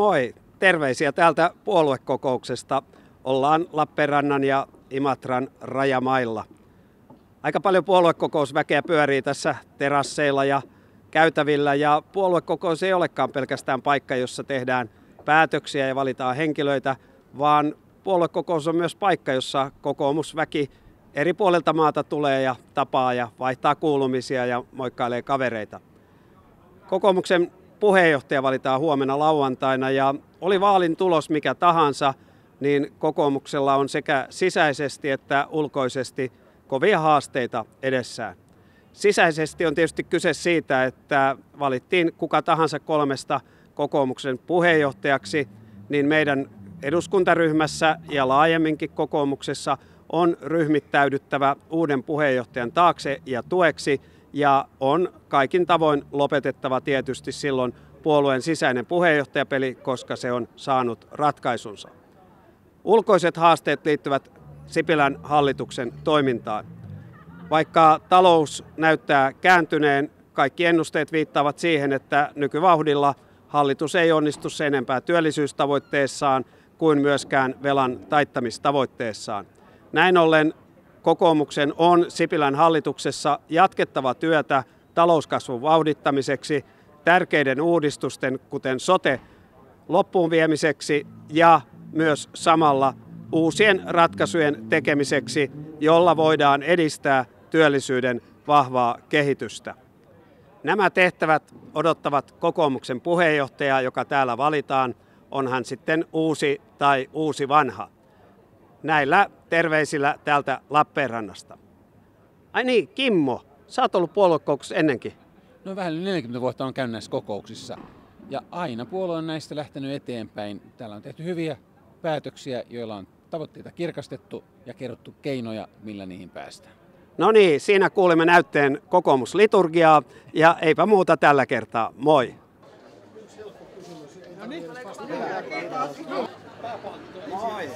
Moi, terveisiä täältä puoluekokouksesta. Ollaan Lappeenrannan ja Imatran rajamailla. Aika paljon puoluekokousväkeä pyörii tässä terasseilla ja käytävillä ja puoluekokous ei olekaan pelkästään paikka, jossa tehdään päätöksiä ja valitaan henkilöitä, vaan puoluekokous on myös paikka, jossa kokoomusväki eri puolilta maata tulee ja tapaa ja vaihtaa kuulumisia ja moikkailee kavereita. Kokoomuksen puheenjohtaja valitaan huomenna lauantaina ja oli vaalin tulos mikä tahansa, niin kokoomuksella on sekä sisäisesti että ulkoisesti kovia haasteita edessään. Sisäisesti on tietysti kyse siitä, että valittiin kuka tahansa kolmesta kokoomuksen puheenjohtajaksi, niin meidän eduskuntaryhmässä ja laajemminkin kokoomuksessa on ryhmittäydyttävä uuden puheenjohtajan taakse ja tueksi ja on kaikin tavoin lopetettava tietysti silloin puolueen sisäinen puheenjohtajapeli, koska se on saanut ratkaisunsa. Ulkoiset haasteet liittyvät Sipilän hallituksen toimintaan. Vaikka talous näyttää kääntyneen, kaikki ennusteet viittaavat siihen, että nykyvauhdilla hallitus ei onnistu sen enempää työllisyystavoitteessaan kuin myöskään velan taittamistavoitteessaan. Näin ollen kokoomuksen on Sipilän hallituksessa jatkettava työtä talouskasvun vauhdittamiseksi, tärkeiden uudistusten, kuten sote, loppuun viemiseksi ja myös samalla uusien ratkaisujen tekemiseksi, jolla voidaan edistää työllisyyden vahvaa kehitystä. Nämä tehtävät odottavat kokoomuksen puheenjohtajaa, joka täällä valitaan, on hän sitten uusi tai uusi vanha. Näillä terveisillä täältä Lappeenrannasta. Ai niin, Kimmo, sä oot ollut puoluekokouksessa ennenkin. No vähän yli 40 vuotta on käynyt näissä kokouksissa. Ja aina puolue on näistä lähtenyt eteenpäin. Täällä on tehty hyviä päätöksiä, joilla on tavoitteita kirkastettu ja kerrottu keinoja, millä niihin päästään. No niin, siinä kuulimme näytteen kokoomusliturgiaa ja eipä muuta tällä kertaa. Moi! Moi!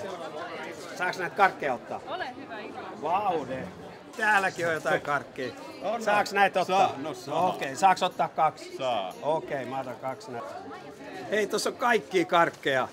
Saaks näitä karkkeja ottaa? Ole hyvä, Ika. Vaude. Täälläkin on jotain karkkia. On. Saaks näitä ottaa? Saa, no saa. Okei, okay, saaks ottaa kaksi? Saa. Okei, okay, mä otan kaksi näitä. Hei, tuossa on kaikki karkkeja.